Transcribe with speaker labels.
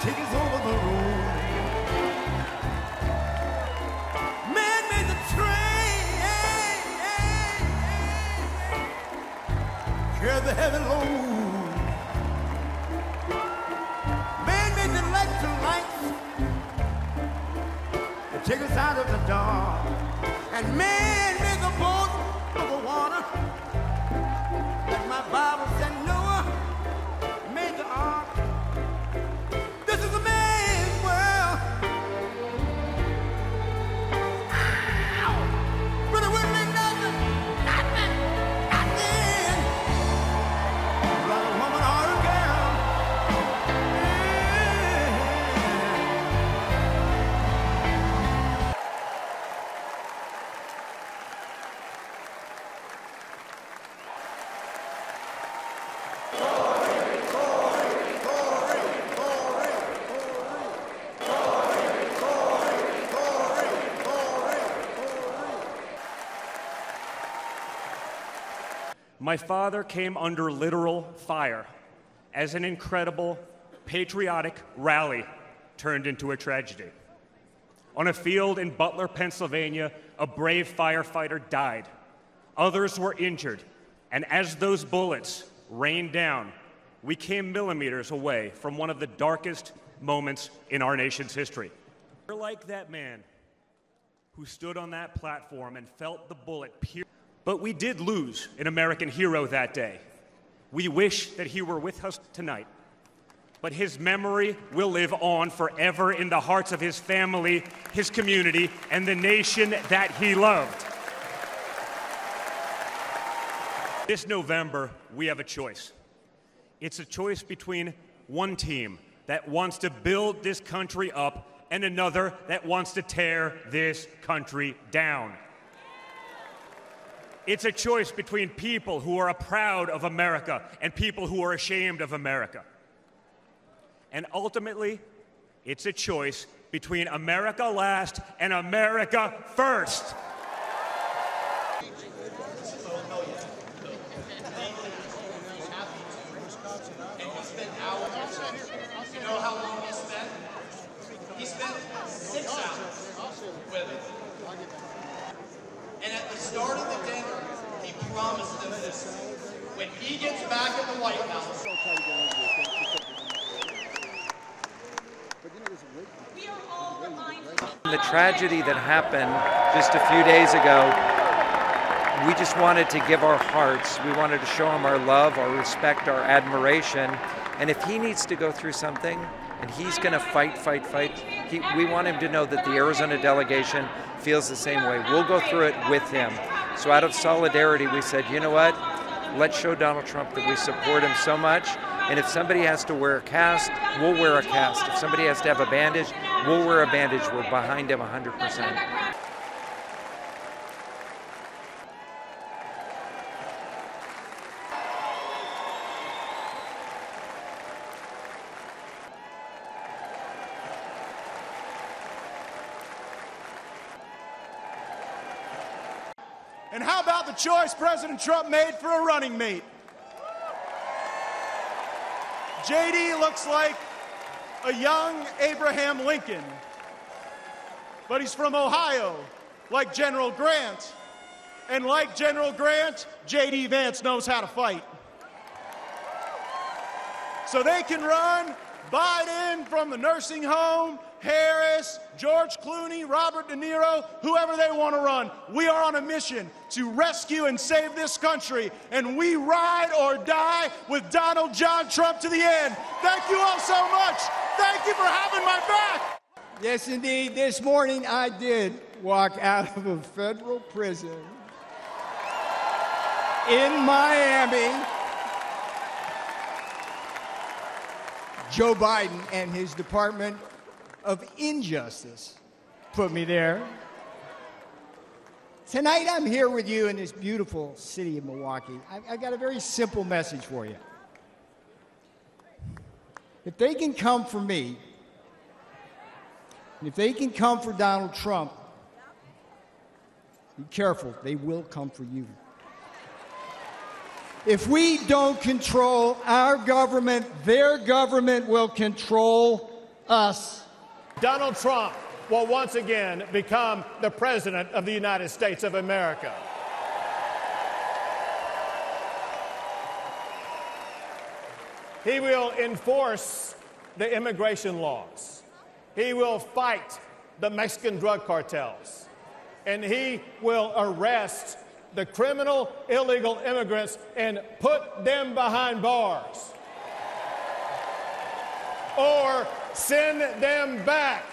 Speaker 1: take us over the road. Man made the train, carry the heavy load. Man made the electric lights to take us out of the dark. And man My
Speaker 2: father came under literal fire as an incredible patriotic rally turned into a tragedy. On a field in Butler, Pennsylvania, a brave firefighter died. Others were injured, and as those bullets rained down, we came millimeters away from one of the darkest moments in our nation's history. We're like that man who stood on that platform and felt the bullet pierce. But we did lose an American hero that day. We wish that he were with us tonight. But his memory will live on forever in the hearts of his family, his community, and the nation that he loved. This November, we have a choice. It's a choice between one team that wants to build this country up and another that wants to tear this country down. It's a choice between people who are proud of America and people who are ashamed of America. And ultimately, it's a choice between America last and America first.
Speaker 3: You know how long he spent? He spent six hours with it. And at the start of the dinner, he promised them this. When he gets back at the White House,
Speaker 4: The tragedy that happened just a few days ago, we just wanted to give our hearts. We wanted to show him our love, our respect, our admiration. And if he needs to go through something and he's going to fight, fight, fight, he, we want him to know that the Arizona delegation feels the same way. We'll go through it with him. So, out of solidarity, we said, you know what? Let's show Donald Trump that we support him so much. And if somebody has to wear a cast, we'll wear a cast. If somebody has to have a bandage, we'll wear a bandage. We're behind him 100%.
Speaker 5: And how about the choice President Trump made for a running mate? JD looks like a young Abraham Lincoln, but he's from Ohio, like General Grant. And like General Grant, JD Vance knows how to fight. So they can run Biden from the nursing home, Harris, George Clooney, Robert De Niro, whoever they want to run. We are on a mission to rescue and save this country, and we ride or die with Donald John Trump to the end. Thank you all so much. Thank you for having my back.
Speaker 6: Yes, indeed. This morning I did walk out of a federal prison in Miami. Joe Biden and his Department of Injustice put me there. Tonight I'm here with you in this beautiful city of Milwaukee. I've got a very simple message for you. If they can come for me, and if they can come for Donald Trump, be careful, they will come for you. If we don't control our government, their government will control Us.
Speaker 7: Donald Trump will once again become the President of the United States of America. He will enforce the immigration laws. He will fight the Mexican drug cartels. And he will arrest the criminal illegal immigrants and put them behind bars. Or send them back